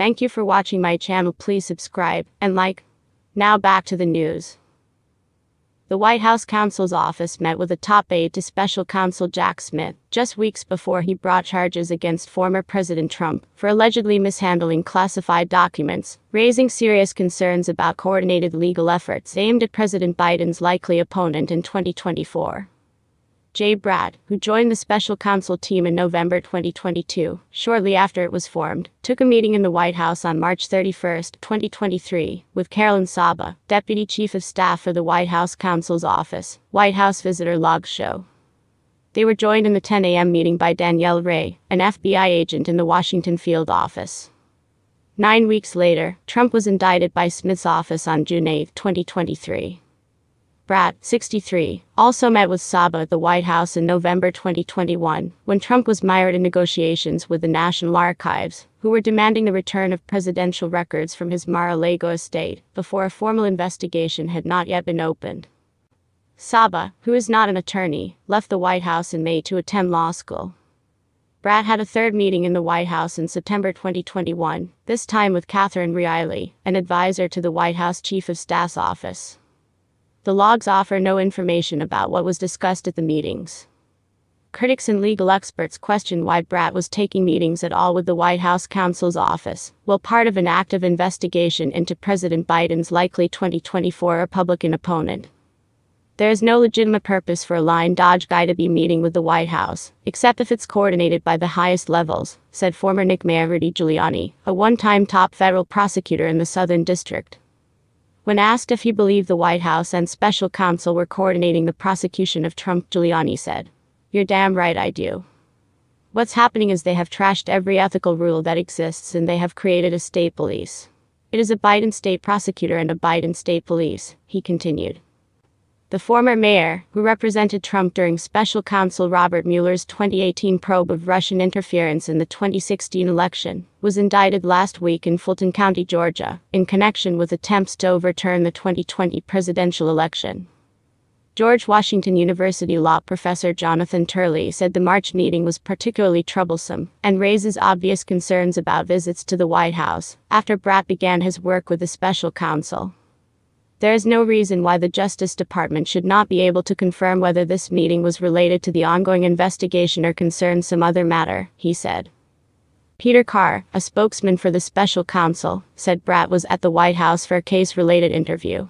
Thank you for watching my channel. Please subscribe and like. Now back to the news. The White House counsel's office met with a top aide to special counsel Jack Smith just weeks before he brought charges against former President Trump for allegedly mishandling classified documents, raising serious concerns about coordinated legal efforts aimed at President Biden's likely opponent in 2024. Jay Bratt, who joined the special counsel team in November 2022, shortly after it was formed, took a meeting in the White House on March 31, 2023, with Caroline Saba, Deputy Chief of Staff for the White House Counsel's Office, White House Visitor Log Show. They were joined in the 10 a.m. meeting by Danielle Ray, an FBI agent in the Washington field office. Nine weeks later, Trump was indicted by Smith's office on June 8, 2023. Bratt, 63, also met with Saba at the White House in November 2021 when Trump was mired in negotiations with the National Archives, who were demanding the return of presidential records from his Mar-a-Lago estate before a formal investigation had not yet been opened. Saba, who is not an attorney, left the White House in May to attend law school. Bratt had a third meeting in the White House in September 2021, this time with Katherine Reily, an advisor to the White House Chief of Staff's office. The logs offer no information about what was discussed at the meetings. Critics and legal experts question why Bratt was taking meetings at all with the White House counsel's office, while part of an active investigation into President Biden's likely 2024 Republican opponent. There is no legitimate purpose for a line DOJ guy to be meeting with the White House, except if it's coordinated by the highest levels, said former Nick Mayor Giuliani, a one time top federal prosecutor in the Southern District. When asked if he believed the White House and special counsel were coordinating the prosecution of Trump, Giuliani said, You're damn right I do. What's happening is they have trashed every ethical rule that exists and they have created a state police. It is a Biden state prosecutor and a Biden state police, he continued. The former mayor, who represented Trump during special counsel Robert Mueller's 2018 probe of Russian interference in the 2016 election, was indicted last week in Fulton County, Georgia, in connection with attempts to overturn the 2020 presidential election. George Washington University law professor Jonathan Turley said the March meeting was particularly troublesome and raises obvious concerns about visits to the White House after Bratt began his work with the special counsel. There is no reason why the Justice Department should not be able to confirm whether this meeting was related to the ongoing investigation or concerned some other matter, he said. Peter Carr, a spokesman for the special counsel, said Bratt was at the White House for a case related interview.